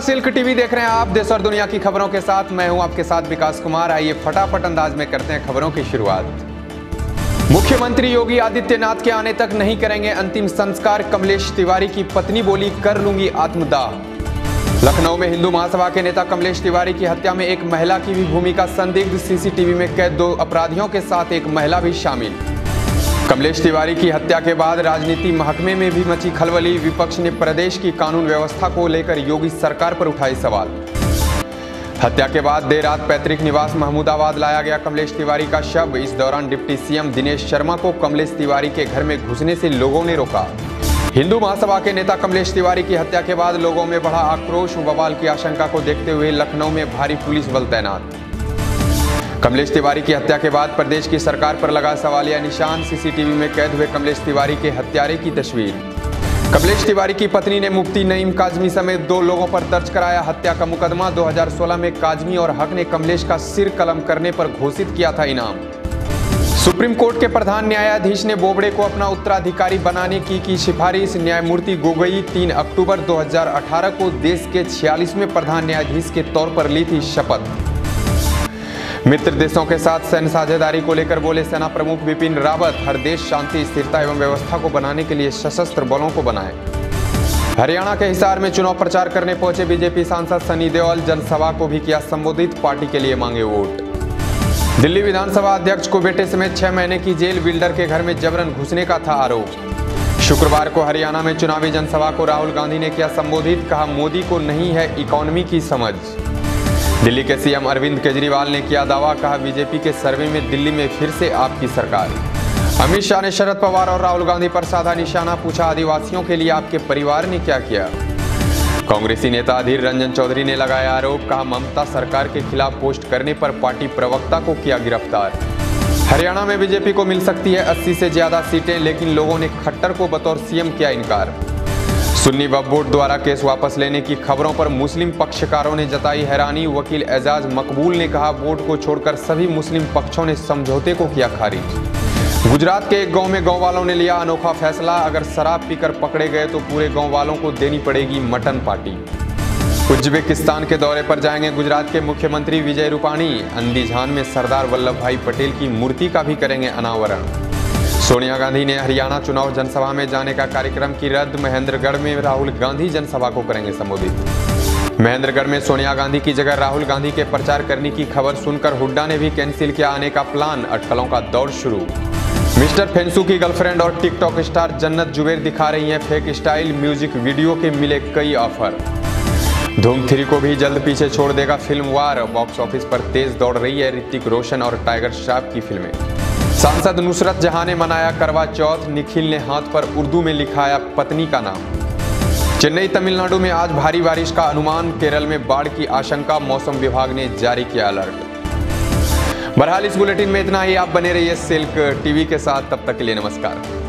Silk TV देख रहे हैं आप। देश और दुनिया की खबरों के साथ मैं हूँ आपके साथ विकास कुमार। आइए फटाफट अंदाज में करते हैं खबरों की शुरुआत। मुख्यमंत्री योगी आदित्यनाथ के आने तक नहीं करेंगे अंतिम संस्कार। कमलेश तिवारी की पत्नी बोली, कर लूँगी आत्मदाह लखनऊ में हिंदू महासभा के नेता कमलेश तिवारी की हत्या में एक महिला की भी भूमिका संदिग्ध। सीसीटीवी में कैद दो अपराधियों के साथ एक महिला भी शामिल। कमलेश तिवारी की हत्या के बाद राजनीति महकमे में भी मची खलबली। विपक्ष ने प्रदेश की कानून व्यवस्था को लेकर योगी सरकार पर उठाई सवाल। हत्या के बाद देर रात पैतृक निवास महमूदाबाद लाया गया कमलेश तिवारी का शव। इस दौरान डिप्टी सीएम दिनेश शर्मा को कमलेश तिवारी के घर में घुसने से लोगों ने रोका। हिंदू महासभा के नेता कमलेश तिवारी की हत्या के बाद लोगों में बढ़ा आक्रोश। बवाल की आशंका को देखते हुए लखनऊ में भारी पुलिस बल तैनात। कमलेश तिवारी की हत्या के बाद प्रदेश की सरकार पर लगा सवालिया निशान सीसीटीवी में कैद हुए कमलेश तिवारी के हत्यारे की तस्वीर। कमलेश तिवारी की पत्नी ने मुफ्ती नईम काजमी समेत दो लोगों पर दर्ज कराया हत्या का मुकदमा। 2016 में काजमी और हक ने कमलेश का सिर कलम करने पर घोषित किया था इनाम। सुप्रीम कोर्ट के प्रधान न्यायाधीश ने बोबड़े को अपना उत्तराधिकारी बनाने की की सिफारिश। न्यायमूर्ति गोगोई 3 अक्टूबर 2018 को देश के 46वें प्रधान न्यायाधीश के तौर पर ली थी शपथ। मित्र देशों के साथ सैन्य साझेदारी को लेकर बोले सेना प्रमुख बिपिन रावत, हर देश शांति, स्थिरता एवं व्यवस्था को बनाने के लिए सशस्त्र बलों को बनाए। हरियाणा के हिसार में चुनाव प्रचार करने पहुँचे बीजेपी सांसद सनी देओल, जनसभा को भी किया संबोधित, पार्टी के लिए मांगे वोट। दिल्ली विधानसभा अध्यक्ष को बेटे समेत छह महीने की जेल, बिल्डर के घर में जबरन घुसने का था आरोप। शुक्रवार को हरियाणा में चुनावी जनसभा को राहुल गांधी ने किया संबोधित, कहा मोदी को नहीं है इकोनॉमी की समझ। दिल्ली के सीएम अरविंद केजरीवाल ने किया दावा, कहा बीजेपी के सर्वे में दिल्ली में फिर से आपकी सरकार। अमित शाह ने शरद पवार और राहुल गांधी पर साधा निशाना पूछा, आदिवासियों के लिए आपके परिवार ने क्या किया? कांग्रेसी नेता अधीर रंजन चौधरी ने लगाया आरोप, कहा ममता सरकार के खिलाफ पोस्ट करने पर पार्टी प्रवक्ता को किया गिरफ़्तार। हरियाणा में बीजेपी को मिल सकती है 80 से ज़्यादा सीटें, लेकिन लोगों ने खट्टर को बतौर सीएम किया इनकार। सुन्नी वक्फ बोर्ड द्वारा केस वापस लेने की खबरों पर मुस्लिम पक्षकारों ने जताई हैरानी। वकील एजाज मकबूल ने कहा, बोर्ड को छोड़कर सभी मुस्लिम पक्षों ने समझौते को किया खारिज। गुजरात के एक गाँव में गाँव वालों ने लिया अनोखा फैसला। अगर शराब पीकर पकड़े गए तो पूरे गाँव वालों को देनी पड़ेगी मटन पार्टी। उज्बेकिस्तान के दौरे पर जाएँगे गुजरात के मुख्यमंत्री विजय रूपाणी। अंदीझान में सरदार वल्लभ भाई पटेल की मूर्ति का भी करेंगे अनावरण। सोनिया गांधी ने हरियाणा चुनाव जनसभा में जाने का कार्यक्रम की रद्द। महेंद्रगढ़ में राहुल गांधी जनसभा को करेंगे संबोधित। महेंद्रगढ़ में सोनिया गांधी की जगह राहुल गांधी के प्रचार करने की खबर सुनकर हुड्डा ने भी कैंसिल किया आने का प्लान। अटकलों का दौर शुरू। मिस्टर फेंसू की गर्लफ्रेंड और टिकटॉक स्टार जन्नत जुबेर दिखा रही हैं फेक स्टाइल म्यूज़िक वीडियो के मिले कई ऑफ़र। धूम थ्री को भी जल्द पीछे छोड़ देगा फ़िल्म वार। बॉक्स ऑफ़िस पर तेज दौड़ रही है ऋतिक रोशन और टाइगर श्रॉफ की फ़िल्में। सांसद नुसरत जहाँ ने मनाया करवा चौथ, निखिल ने हाथ पर उर्दू में लिखाया पत्नी का नाम। चेन्नई तमिलनाडु में आज भारी बारिश का अनुमान, केरल में बाढ़ की आशंका, मौसम विभाग ने जारी किया अलर्ट। बहरहाल, इस बुलेटिन में इतना ही, आप बने रहिए सिल्क टीवी के साथ, तब तक के लिए नमस्कार।